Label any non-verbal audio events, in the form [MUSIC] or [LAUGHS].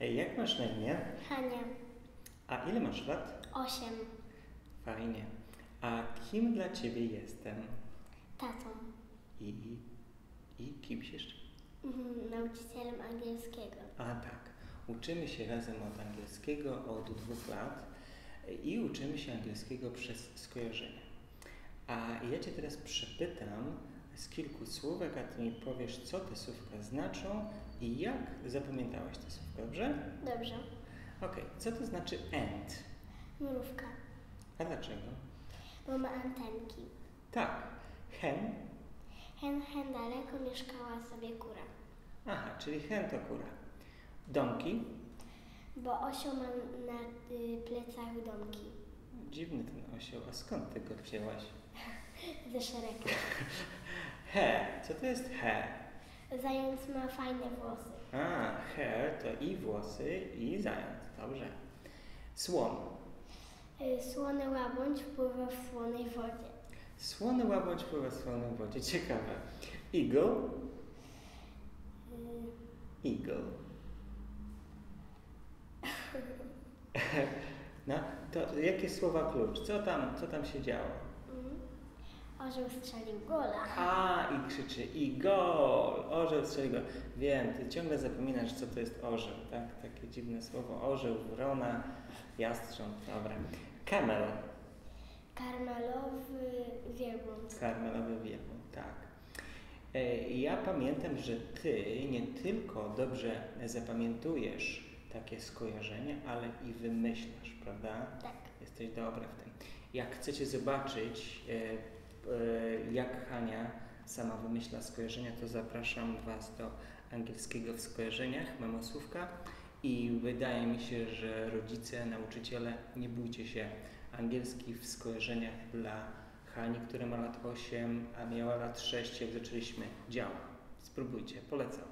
Ej, jak masz na imię? Hania, A ile masz lat? 8. Fajnie. A kim dla ciebie jestem? Tatą, I, i kimś jeszcze? mhm, nauczycielem angielskiego. A tak, uczymy się razem od angielskiego od dwóch lat i uczymy się angielskiego przez skojarzenia. A ja Cię teraz przepytam z kilku słówek, a Ty mi powiesz, co te słówka znaczą i jak zapamiętałaś te słówka, dobrze? Dobrze. Okej, co to znaczy end? Mrówka, A dlaczego? bo ma antenki. Tak, hen. Hen, hen daleko mieszkała sobie kura, Aha, czyli hen to kura. Donkey. bo osioł ma na y, plecach domki Dziwny ten osioł, a skąd Ty go wzięłaś? Ze szeregu. [LAUGHS] He, co to jest he? Zając ma fajne włosy. A, hair to i włosy, i zając. Dobrze. Słon. Y, Słony łabędź pływa w słonej wodzie. Słony łabędź pływa w słonej wodzie. Ciekawe. Eagle. Y, Eagle. [LAUGHS] No, to jakie słowa klucz? Co tam, co tam się działo? Orzeł strzelił gola. A, i krzyczy i gol! Orzeł strzeli gol. Wiem, ty ciągle zapominasz, co to jest orzeł, tak? Takie dziwne słowo. Orzeł, wrona, jastrząb. Dobra. Camel. Karmelowy wielbłąd. Karmelowy wielbłąd, tak. E, Ja pamiętam, że ty nie tylko dobrze zapamiętujesz takie skojarzenia, ale i wymyślasz, prawda? Tak. Jesteś dobra w tym. Jak chcecie zobaczyć, e, jak Hania sama wymyśla skojarzenia, to zapraszam Was do angielskiego w skojarzeniach, mamosłówka. I wydaje mi się, że rodzice, nauczyciele, nie bójcie się. Angielski w skojarzeniach dla Hani, która ma lat 8, a miała lat 6, jak zaczęliśmy, działa. Spróbujcie, polecam.